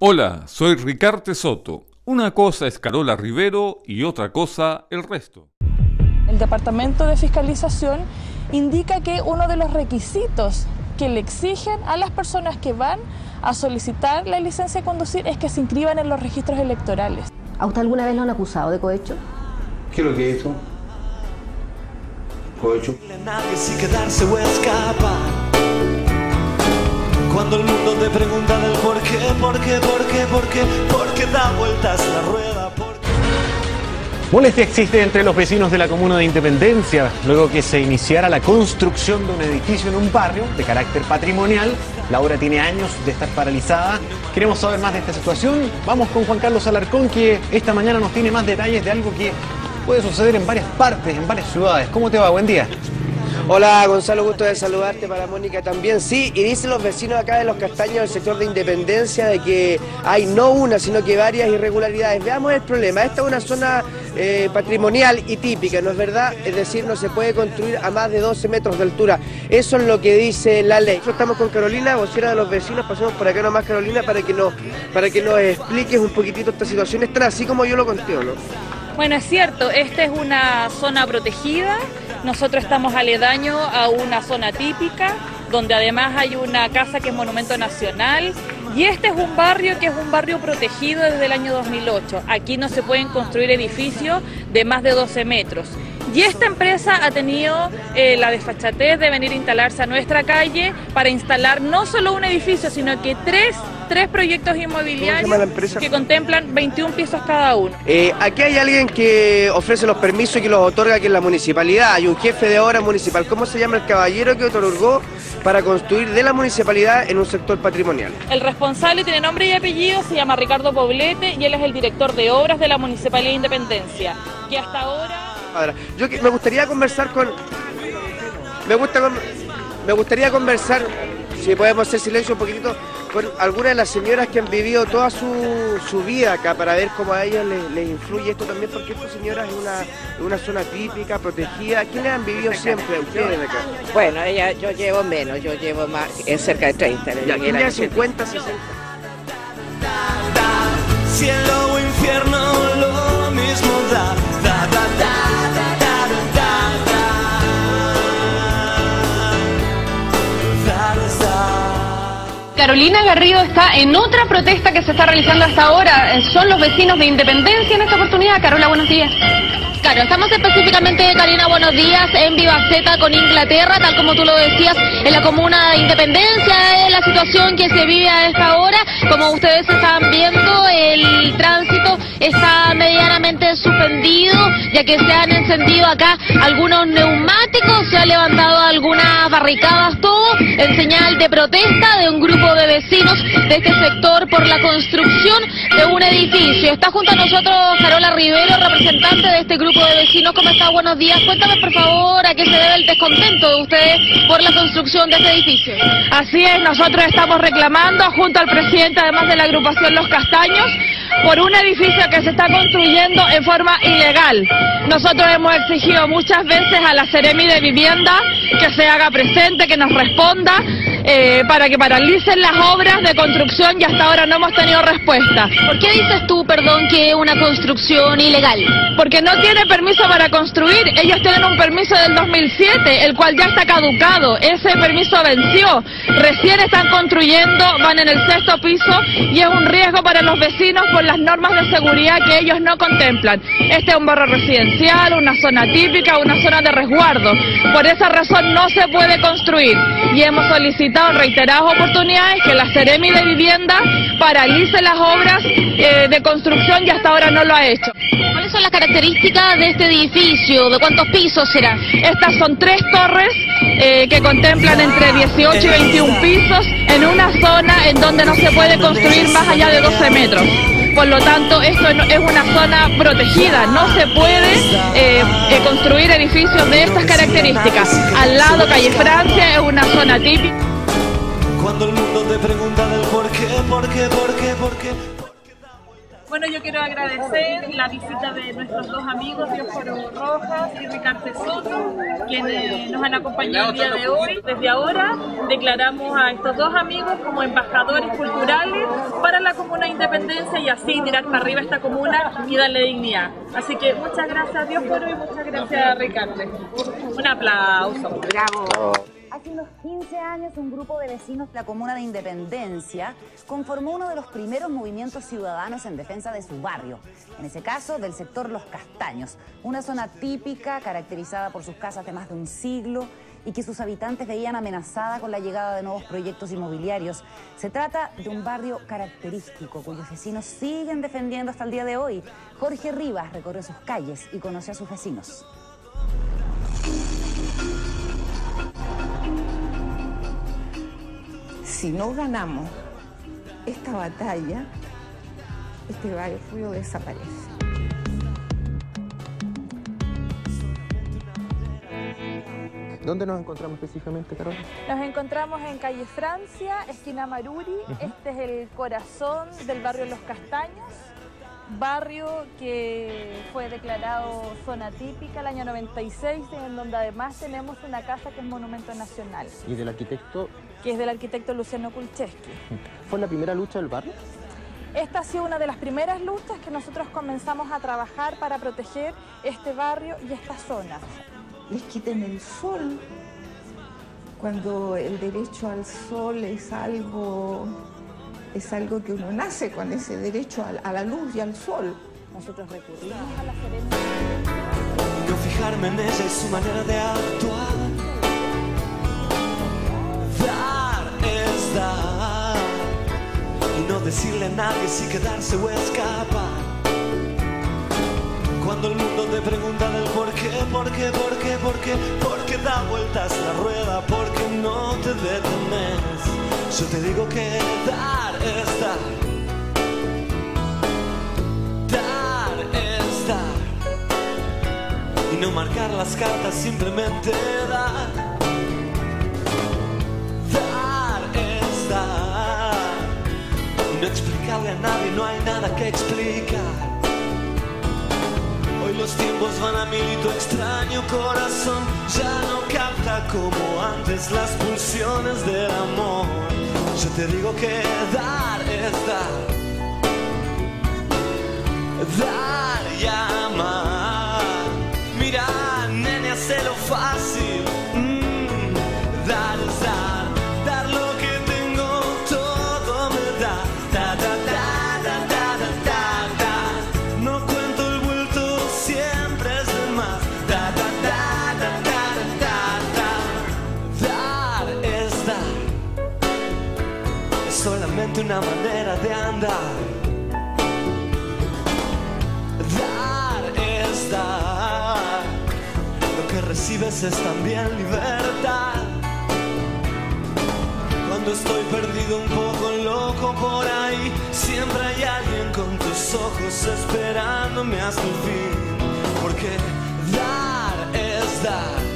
Hola, soy Ricarte Soto. Una cosa es Carola Rivero y otra cosa el resto. El Departamento de Fiscalización indica que uno de los requisitos que le exigen a las personas que van a solicitar la licencia de conducir es que se inscriban en los registros electorales. ¿A usted alguna vez lo han acusado de cohecho? ¿Qué es lo que es eso? Cohecho. Nadie si quedarse o escapar. Cuando el mundo te pregunta del por qué, por qué, por qué, por qué, por qué da vueltas la rueda. Molestia existe entre los vecinos de la comuna de Independencia, luego que se iniciara la construcción de un edificio en un barrio de carácter patrimonial. La obra tiene años de estar paralizada. Queremos saber más de esta situación. Vamos con Juan Carlos Alarcón, que esta mañana nos tiene más detalles de algo que puede suceder en varias partes, en varias ciudades. ¿Cómo te va? Buen día. Hola Gonzalo, gusto de saludarte para Mónica también. Sí, y dicen los vecinos acá de los castaños del sector de Independencia de que hay no una, sino que varias irregularidades. Veamos el problema. Esta es una zona eh, patrimonial y típica, ¿no es verdad? Es decir, no se puede construir a más de 12 metros de altura. Eso es lo que dice la ley. Nosotros estamos con Carolina, vocera de los vecinos, pasamos por acá nomás Carolina para que nos, para que nos expliques un poquitito esta situación. Está así como yo lo conté, ¿o ¿no? Bueno, es cierto, esta es una zona protegida. Nosotros estamos aledaño a una zona típica, donde además hay una casa que es monumento nacional. Y este es un barrio que es un barrio protegido desde el año 2008. Aquí no se pueden construir edificios de más de 12 metros. Y esta empresa ha tenido eh, la desfachatez de venir a instalarse a nuestra calle para instalar no solo un edificio, sino que tres, tres proyectos inmobiliarios que contemplan 21 pisos cada uno. Eh, aquí hay alguien que ofrece los permisos y que los otorga, que es la municipalidad. Hay un jefe de obra municipal. ¿Cómo se llama el caballero que otorgó para construir de la municipalidad en un sector patrimonial? El responsable tiene nombre y apellido, se llama Ricardo Poblete y él es el director de obras de la Municipalidad de Independencia, que hasta ahora... Ahora, yo que- me gustaría conversar con. Me gusta me gustaría conversar, si podemos hacer silencio un poquitito, algunas de las señoras que han vivido toda su, su vida acá para ver cómo a ellas les, les influye esto también, porque estas señoras es una, es una zona típica, protegida. ¿Quiénes han vivido siempre ustedes acá? Bueno, ella, yo llevo menos, yo llevo más, es cerca de 30. yo Ya, llegué ¿Quién el ya año 50, 60? Cielo o infierno, lo mismo da, Carolina Garrido está en otra protesta que se está realizando hasta ahora. Eh, Son los vecinos de Independencia en esta oportunidad. Carola, buenos días. Estamos específicamente, Karina, buenos días, en Vivaceta con Inglaterra, tal como tú lo decías, en la comuna de Independencia, es la situación que se vive a esta hora. Como ustedes están viendo, el tránsito está medianamente suspendido, ya que se han encendido acá algunos neumáticos, se han levantado algunas barricadas, todo en señal de protesta de un grupo de vecinos de este sector por la construcción de un edificio. Está junto a nosotros Carola Rivero, representante de este grupo de vecinos. ¿Cómo está? Buenos días. Cuéntame, por favor, a qué se debe el descontento de ustedes por la construcción de este edificio. Así es, nosotros estamos reclamando junto al presidente, además de la agrupación Los Castaños, por un edificio que se está construyendo en forma ilegal. Nosotros hemos exigido muchas veces a la Seremi de Vivienda que se haga presente, que nos responda, eh, para que paralicen las obras de construcción y hasta ahora no hemos tenido respuesta. ¿Por qué dices tú, perdón, que es una construcción ilegal? Porque no tiene permiso para construir. Ellos tienen un permiso del 2007, el cual ya está caducado. Ese permiso venció. Recién están construyendo, van en el sexto piso y es un riesgo para los vecinos por las normas de seguridad que ellos no contemplan. Este es un barrio residencial, una zona típica, una zona de resguardo. Por esa razón no se puede construir y hemos solicitado en reiteradas oportunidades que la Seremi de Vivienda paralice las obras eh, de construcción y hasta ahora no lo ha hecho. ¿Cuáles son las características de este edificio? ¿De cuántos pisos será? Estas son tres torres eh, que contemplan entre 18 y 21 pisos en una zona en donde no se puede construir más allá de 12 metros. Por lo tanto, esto es una zona protegida, no se puede eh, construir edificios de estas características. Al lado, calle Francia, es una zona típica. Cuando el mundo te pregunta del por qué, por qué, por qué, por qué, Bueno, yo quiero agradecer la visita de nuestros dos amigos, Dioscoro Rojas y Ricardo Soto, quienes nos han acompañado el día de hoy. Desde ahora declaramos a estos dos amigos como embajadores culturales para la Comuna de Independencia y así tirar para arriba esta comuna y darle dignidad. Así que muchas gracias Dioscoro y muchas gracias Ricardo. Un aplauso. Bravo. Hace unos 15 años un grupo de vecinos de la Comuna de Independencia conformó uno de los primeros movimientos ciudadanos en defensa de su barrio, en ese caso del sector Los Castaños, una zona típica caracterizada por sus casas de más de un siglo y que sus habitantes veían amenazada con la llegada de nuevos proyectos inmobiliarios. Se trata de un barrio característico cuyos vecinos siguen defendiendo hasta el día de hoy. Jorge Rivas recorrió sus calles y conoció a sus vecinos. Si no ganamos esta batalla, este barrio desaparece. ¿Dónde nos encontramos específicamente, Carol? Nos encontramos en calle Francia, esquina Maruri. Este es el corazón del barrio Los Castaños, barrio que fue declarado zona típica el año 96, en donde además tenemos una casa que es monumento nacional. ¿Y del arquitecto? Que es del arquitecto Luciano Kulcheski. ¿Fue la primera lucha del barrio? Esta ha sido una de las primeras luchas que nosotros comenzamos a trabajar para proteger este barrio y esta zona. Les quiten el sol, cuando el derecho al sol es algo, es algo que uno nace con ese derecho a, a la luz y al sol. Nosotros recurrimos a la serenidad. No fijarme en ella y su manera de actuar. Dar es dar. Y no decirle a nadie si quedarse o escapar. Cuando el mundo te pregunta del por qué, por qué, por qué, por qué, por qué da vueltas la rueda, porque no te detenes. Yo te digo que dar es dar. Dar es dar. Y no marcar las cartas, simplemente dar. Dar es dar. Y no explicarle a nadie, no hay nada que explicar. Hoy los tiempos van a mil y tu extraño corazón ya no capta como antes las pulsiones del amor. Yo te digo que dar es dar. Dar solamente una manera de andar. Dar es dar. Lo que recibes es también libertad. Cuando estoy perdido un poco loco por ahí, siempre hay alguien con tus ojos esperándome hasta el fin. Porque dar es. Dar